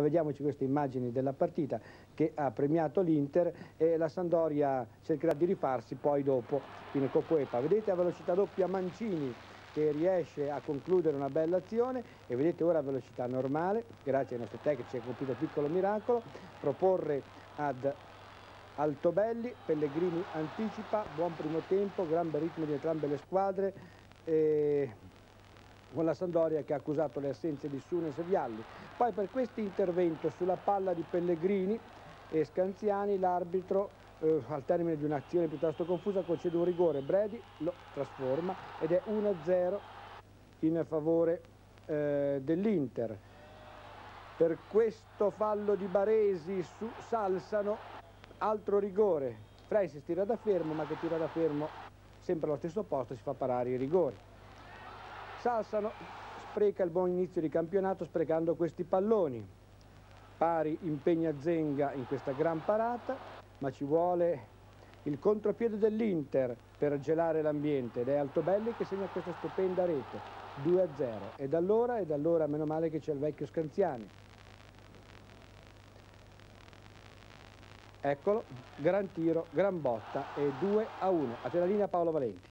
Vediamoci queste immagini della partita che ha premiato l'Inter e la Sandoria cercherà di rifarsi poi dopo in Copoepa. Vedete a velocità doppia Mancini che riesce a concludere una bella azione e vedete ora a velocità normale, grazie ai nostri tecnici ha compiuto un piccolo miracolo, proporre ad Altobelli, Pellegrini anticipa, buon primo tempo, gran bel ritmo di entrambe le squadre. E con la Sandoria che ha accusato le assenze di Sunes e Vialli. Poi per questo intervento sulla palla di Pellegrini e Scanziani l'arbitro eh, al termine di un'azione piuttosto confusa concede un rigore, Bredi lo trasforma ed è 1-0 in favore eh, dell'Inter. Per questo fallo di Baresi su Salsano, altro rigore. Francis tira da fermo, ma che tira da fermo sempre allo stesso posto si fa parare i rigori. Sassano spreca il buon inizio di campionato sprecando questi palloni. Pari impegna Zenga in questa gran parata, ma ci vuole il contropiede dell'Inter per gelare l'ambiente ed è Altobelli che segna questa stupenda rete. 2-0 e da allora, e da allora meno male che c'è il vecchio Scanziani. Eccolo, gran tiro, gran botta e 2 a 1. A te la linea Paolo Valenti.